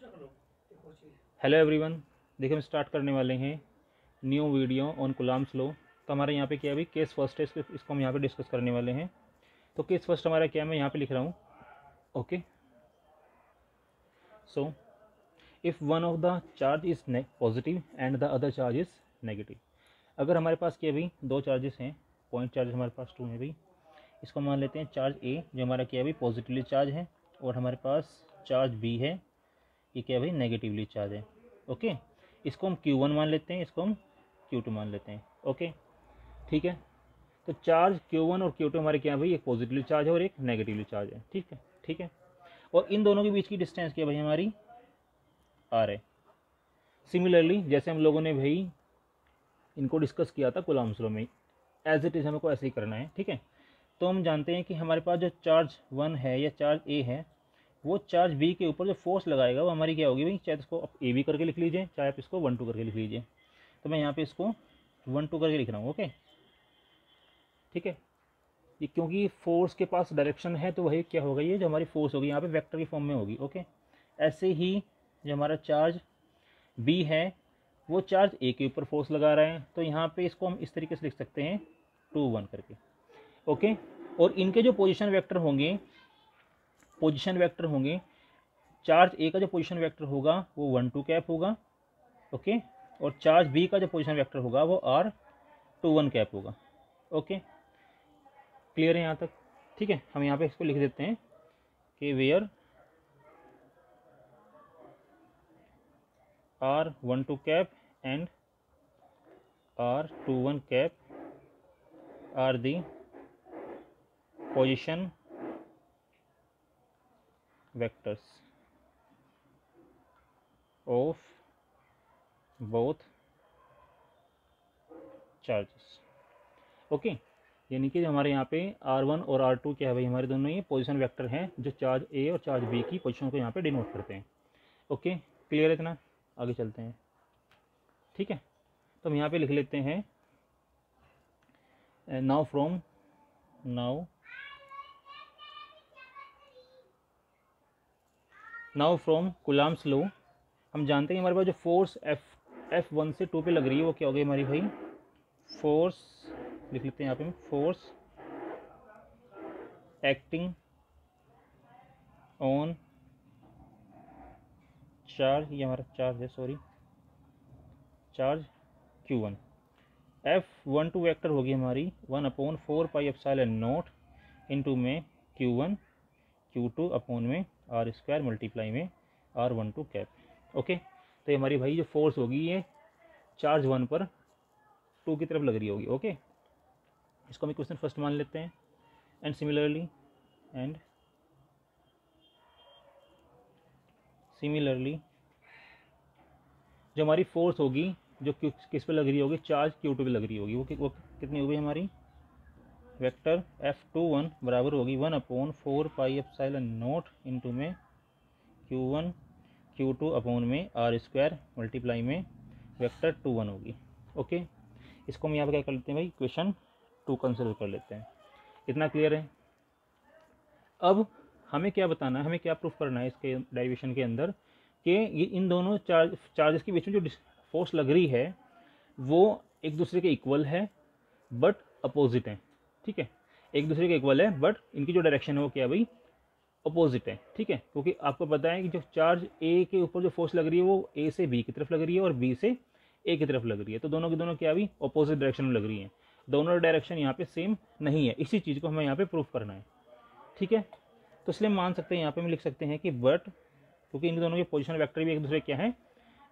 Hello everyone देखिए हम start करने वाले हैं new video on Coulomb's law तो हमारे यहाँ पे क्या अभी केस फ़र्स्ट है, इसको इसको हम यहाँ पे डिस्कस करने वाले हैं। तो केस फ़र्स्ट हमारा क्या है, मैं यहाँ पे लिख रहा हूँ। Okay so if one of the charge is positive and the other charge is negative अगर हमारे पास क्या अभी दो चार्जेस हैं पॉइंट चार्ज हमारे पास टू है भाई इसको मान लेते हैं चार्ज ए जो हमारा क्या अभी पॉजिटिवली चार्ज है, और हमारे पास चार्ज बी है। ये क्या भाई नेगेटिवली चार्ज है। ओके इसको हम क्यू वन मान लेते हैं, इसको हम क्यू टू मान लेते हैं। ओके ठीक है? तो चार्ज क्यू वन और क्यू टू हमारे क्या भाई, एक पॉजिटिवली चार्ज है और एक नेगेटिवली चार्ज है। ठीक है? ठीक है? और इन दोनों के बीच की डिस्टेंस क्या भाई हमारी? आर है। सिमिलरली जैसे हम लोगों ने भाई इनको डिस्कस किया था कुलामसलो में एज इट इज़ हमको ऐसे ही करना है। ठीक है? तो हम जानते हैं कि हमारे पास जो चार्ज वन है या चार्ज ए है वो चार्ज बी के ऊपर जो फोर्स लगाएगा, वो हमारी क्या होगी भाई? चाहे इसको आप ए बी करके लिख लीजिए, चाहे आप इसको वन टू करके लिख लीजिए। तो मैं यहाँ पे इसको वन टू करके लिख रहा हूँ ओके ठीक है? ये क्योंकि फोर्स के पास डायरेक्शन है तो वही क्या होगा? ये जो हमारी फोर्स होगी, यहाँ पे वेक्टर की फॉर्म में होगी ओके ऐसे ही जो हमारा चार्ज बी है, वो चार्ज ए के ऊपर फोर्स लगा रहा है। तो यहाँ पे इसको हम इस तरीके से लिख सकते हैं टू वन करके ओके और इनके जो पोजिशन वैक्टर होंगे पोजीशन वैक्टर होंगे। चार्ज ए का जो पोजिशन वैक्टर होगा, वो वन टू कैप होगा ओके और चार्ज बी का जो पोजिशन वैक्टर होगा, वो आर टू वन कैप होगा ओके क्लियर है यहाँ तक? ठीक है, हम यहाँ पे इसको लिख देते हैं कि where R one two cap and R two one cap are the position vectors of both charges. Okay यानी कि हमारे यहाँ पे R1 और R2 क्या है भाई? हमारे दोनों ये पोजीशन वेक्टर हैं जो चार्ज A और चार्ज B की पोजीशन को यहाँ पे डिनोट करते हैं। ओके क्लियर है इतना? आगे चलते हैं। ठीक है तो हम यहाँ पे लिख लेते हैं now from now now from Coulomb's law हम जानते हैं हमारे पास जो फोर्स एफ़ एफ़ वन से टू पे लग रही है, वो क्या हो गई हमारी भाई? फोर्स लिख लेते हैं यहाँ पे फोर्स एक्टिंग ऑन चार्ज ये हमारा चार्ज है sorry charge Q one F one two vector होगी हमारी one upon four pi epsilon naught into में Q one Q two upon में आर स्क्वायर मल्टीप्लाई में R one two cap okay तो ये हमारी भाई जो फोर्स होगी ये चार्ज वन पर टू की तरफ़ लग रही होगी ओके इसको हम क्वेश्चन फ़र्स्ट मान लेते हैं. एंड सिमिलरली एंड सिमिलरली जो हमारी फोर्स होगी जो किस पे लग रही होगी चार्ज क्यू टू पे लग रही होगी वो, कि, वो कितनी होगी हमारी? वेक्टर एफ़ टू वन बराबर होगी one upon four pi epsilon naught into में Q one Q two upon में आर स्क्वायर मल्टीप्लाई में वेक्टर टू वन होगी। ओके इसको हम यहाँ पर क्या कर लेते हैं भाई? क्वेश्चन टू कंसिडर कर लेते हैं। इतना क्लियर है? अब हमें क्या बताना है? हमें क्या प्रूफ करना है इसके डाइवेशन के अंदर? कि ये इन दोनों चार्ज चार्जेस के बीच में जो फोर्स लग रही है, वो एक दूसरे के इक्वल है बट अपोजिट है। ठीक है? एक दूसरे के इक्वल है बट इनकी जो डायरेक्शन है वो क्या भाई? अपोजिट है, ठीक है? क्योंकि आपको पता है कि जो चार्ज ए के ऊपर जो फोर्स लग रही है वो ए से बी की तरफ़ लग रही है और बी से ए की तरफ़ लग रही है। तो दोनों की दोनों क्या भी अपोजिट डायरेक्शन में लग रही है। दोनों डायरेक्शन यहाँ पे सेम नहीं है। इसी चीज़ को हमें यहाँ पे प्रूफ करना है। ठीक है? तो इसलिए मान सकते हैं, यहाँ पे हम लिख सकते हैं कि बट क्योंकि इन दोनों के पोजिशन वैक्टर भी एक दूसरे क्या है?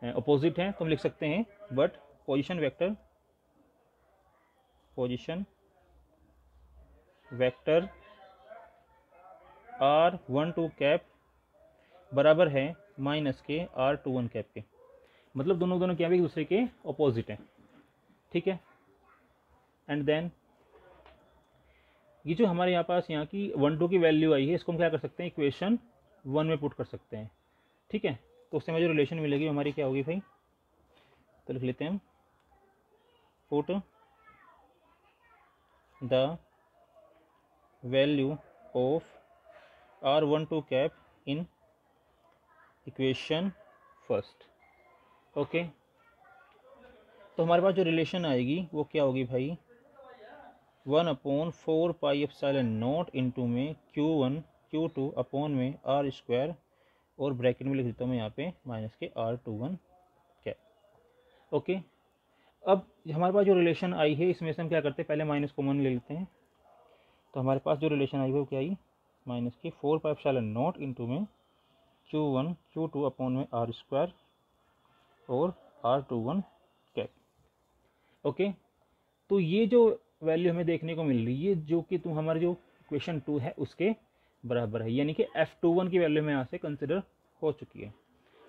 अपोजिट है तो हम लिख सकते हैं but position vector position vector R one two cap बराबर है माइनस के आर टू वन कैप के। मतलब दोनों दोनों क्या भी एक दूसरे के अपोजिट हैं। ठीक है? एंड देन ये जो हमारे यहाँ पास यहाँ की वन टू की वैल्यू आई है, इसको हम क्या कर सकते हैं? इक्वेशन वन में पुट कर सकते हैं। ठीक है? तो उससे हमें जो रिलेशन मिलेगी, हमारी क्या होगी भाई? तो लिख लेते हैं हम। Put the value of r12 cap in equation first okay तो हमारे पास जो रिलेशन आएगी, वो क्या होगी भाई? One upon four pi epsilon naught into में Q one Q two upon में आर स्क्वायर और ब्रैकेट में लिख देता हूँ मैं यहाँ पे माइनस के आर टू वन क्या ओके अब हमारे पास जो रिलेशन आई है, इसमें से हम क्या करते हैं? पहले माइनस कॉमन ले लेते हैं। तो हमारे पास जो रिलेशन आई वो क्या आई? माइनस की four pi epsilon naught into Q one Q two upon में आर स्क्वायर और R two one cap okay तो ये जो वैल्यू हमें देखने को मिल रही है जो कि तुम हमारे जो क्वेश्चन टू है, उसके बराबर है। यानी कि एफ़ टू वन की वैल्यू हमें यहाँ से कंसिडर हो चुकी है।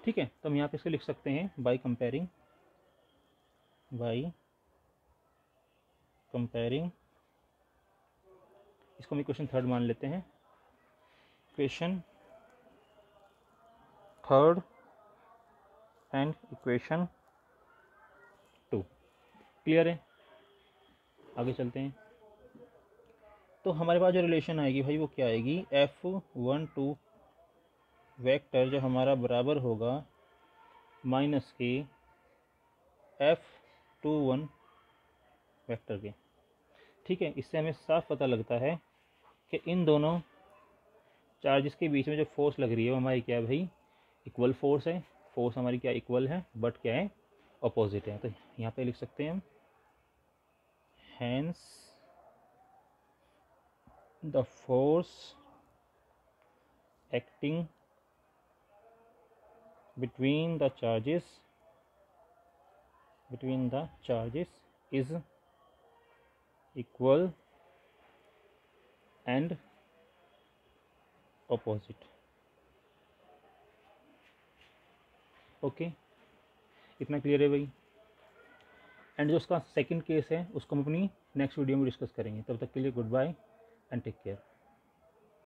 ठीक है? तो हम यहाँ पे इसको लिख सकते हैं बाई कंपेयरिंग बाई कंपेयरिंग इसको हम क्वेश्चन थर्ड मान लेते हैं। Question third and equation two clear है? आगे चलते हैं। तो हमारे पास जो रिलेशन आएगी भाई, वो क्या आएगी? एफ़ वन टू वेक्टर जो हमारा बराबर होगा माइनस के एफ़ टू वन वेक्टर के। ठीक है, इससे हमें साफ़ पता लगता है कि इन दोनों चार्जेस के बीच में जो फोर्स लग रही है वो हमारी क्या भाई? इक्वल फोर्स है। फोर्स हमारी क्या इक्वल है बट क्या है? अपोजिट है। तो यहाँ पे लिख सकते हैं हम। Hence the force acting between the charges between the charges is equal and opposite okay इतना क्लियर है भाई? एंड जो उसका सेकंड केस है, उसको हम अपनी नेक्स्ट वीडियो में डिस्कस करेंगे. तब तक के लिए good bye and take care